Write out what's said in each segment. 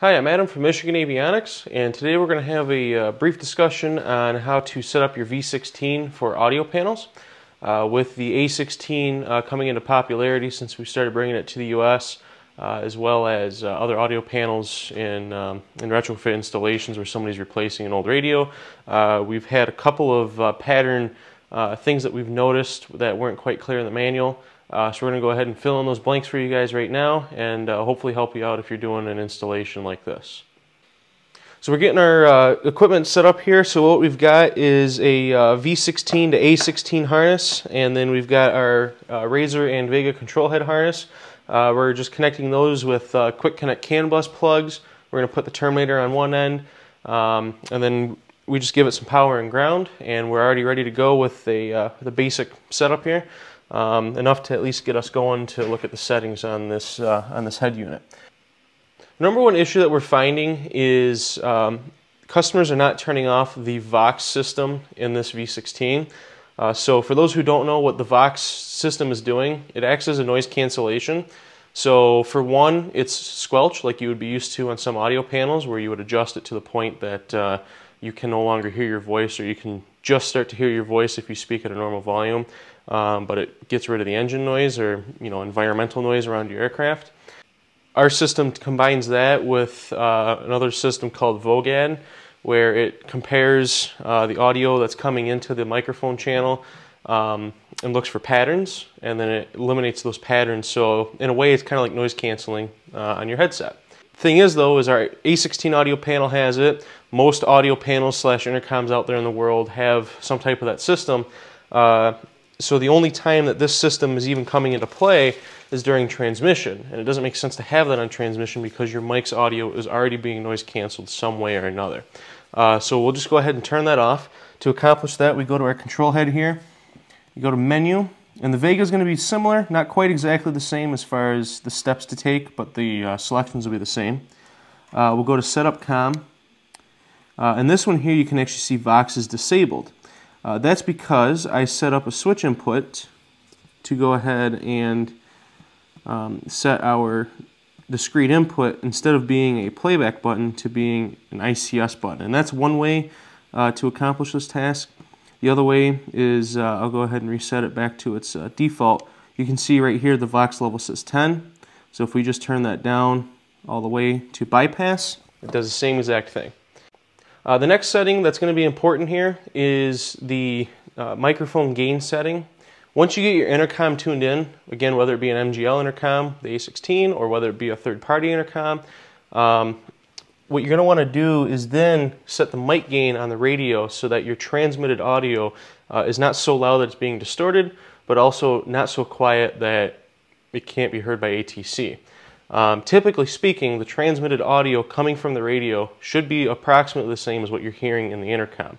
Hi, I'm Adam from Michigan Avionics, and today we're going to have a uh, brief discussion on how to set up your V16 for audio panels. Uh, with the A16 uh, coming into popularity since we started bringing it to the US, uh, as well as uh, other audio panels in, um, in retrofit installations where somebody's replacing an old radio, uh, we've had a couple of pattern things that we've noticed that weren't quite clear in the manual. Uh, so we're going to go ahead and fill in those blanks for you guys right now and uh, hopefully help you out if you're doing an installation like this. So we're getting our uh, equipment set up here. So what we've got is a uh, V16 to A16 harness and then we've got our uh, Razor and Vega control head harness. Uh, we're just connecting those with quick connect CAN bus plugs. We're going to put the terminator on one end um, and then we just give it some power and ground and we're already ready to go with a, the basic setup here um, enough to at least get us going to look at the settings on this, uh, on this head unit. Number one issue that we're finding is um, customers are not turning off the Vox system in this V16. Uh, so for those who don't know what the Vox system is doing, it acts as a noise cancellation. So for one, it's squelch like you would be used to on some audio panels where you would adjust it to the point that uh, you can no longer hear your voice or you can just start to hear your voice if you speak at a normal volume um, but it gets rid of the engine noise or you know environmental noise around your aircraft. Our system combines that with uh, another system called Vogad, where it compares uh, the audio that's coming into the microphone channel um, and looks for patterns, and then it eliminates those patterns. So in a way, it's kind of like noise canceling uh, on your headset. Thing is, though, is our A16 audio panel has it. Most audio panels slash intercoms out there in the world have some type of that system. Uh, so the only time that this system is even coming into play is during transmission. And it doesn't make sense to have that on transmission because your mic's audio is already being noise canceled some way or another. Uh, so we'll just go ahead and turn that off. To accomplish that, we go to our control head here. You go to menu, and the Vega is going to be similar, not quite exactly the same as far as the steps to take, but the uh, selections will be the same. Uh, we'll go to setup com. Uh, and this one here, you can actually see Vox is disabled. Uh, that's because I set up a switch input to go ahead and um, set our discrete input instead of being a playback button to being an ICS button. And that's one way uh, to accomplish this task. The other way is uh, I'll go ahead and reset it back to its uh, default. You can see right here the Vox level says 10. So if we just turn that down all the way to bypass, it does the same exact thing. Uh, the next setting that's going to be important here is the uh, microphone gain setting. Once you get your intercom tuned in, again, whether it be an MGL intercom, the A16, or whether it be a third-party intercom, um, what you're going to want to do is then set the mic gain on the radio so that your transmitted audio uh, is not so loud that it's being distorted, but also not so quiet that it can't be heard by ATC. Um, typically speaking, the transmitted audio coming from the radio should be approximately the same as what you're hearing in the intercom.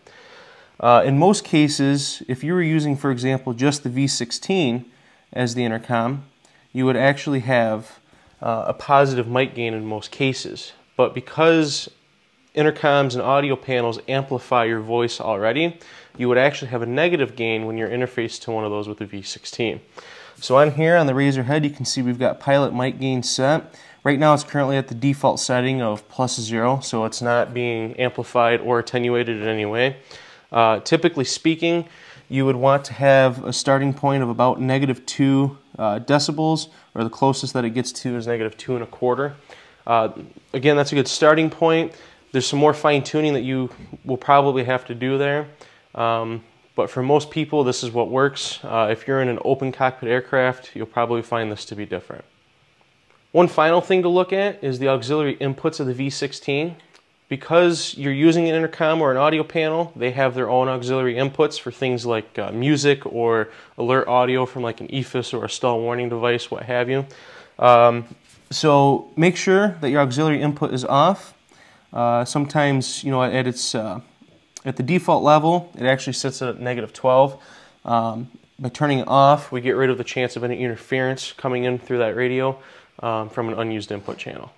Uh, in most cases, if you were using, for example, just the V16 as the intercom, you would actually have uh, a positive mic gain in most cases. But because intercoms and audio panels amplify your voice already, you would actually have a negative gain when you're interfaced to one of those with the V16. So on here on the Razor head, you can see we've got pilot mic gain set. Right now it's currently at the default setting of plus zero, so it's not being amplified or attenuated in any way. Uh, typically speaking, you would want to have a starting point of about negative two uh, decibels, or the closest that it gets to is negative two and a quarter. Uh, again, that's a good starting point. There's some more fine tuning that you will probably have to do there. Um, but for most people, this is what works. Uh, if you're in an open cockpit aircraft, you'll probably find this to be different. One final thing to look at is the auxiliary inputs of the V16. Because you're using an intercom or an audio panel, they have their own auxiliary inputs for things like uh, music or alert audio from like an EFIS or a stall warning device, what have you. Um, so make sure that your auxiliary input is off. Uh, sometimes, you know, at its uh, at the default level, it actually sits at negative 12. Um, by turning it off, we get rid of the chance of any interference coming in through that radio um, from an unused input channel.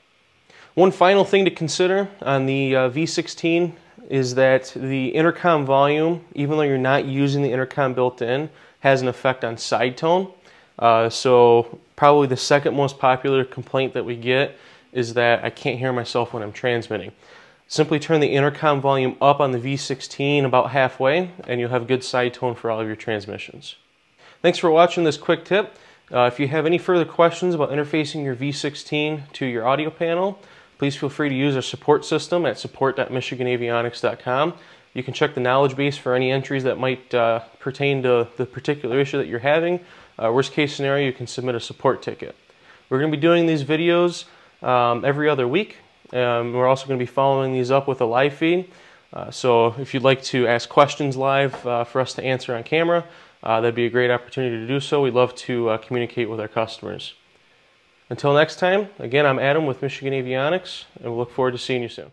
One final thing to consider on the uh, V16 is that the intercom volume, even though you're not using the intercom built in, has an effect on side tone. Uh, so probably the second most popular complaint that we get is that I can't hear myself when I'm transmitting. Simply turn the intercom volume up on the V16 about halfway and you'll have good side tone for all of your transmissions. Thanks for watching this quick tip. Uh, if you have any further questions about interfacing your V16 to your audio panel, please feel free to use our support system at support.michiganavionics.com. You can check the knowledge base for any entries that might uh, pertain to the particular issue that you're having. Uh, worst case scenario, you can submit a support ticket. We're going to be doing these videos um, every other week. Um, we're also going to be following these up with a live feed. Uh, so if you'd like to ask questions live uh, for us to answer on camera, uh, that'd be a great opportunity to do so. We'd love to uh, communicate with our customers. Until next time, again, I'm Adam with Michigan Avionics, and we look forward to seeing you soon.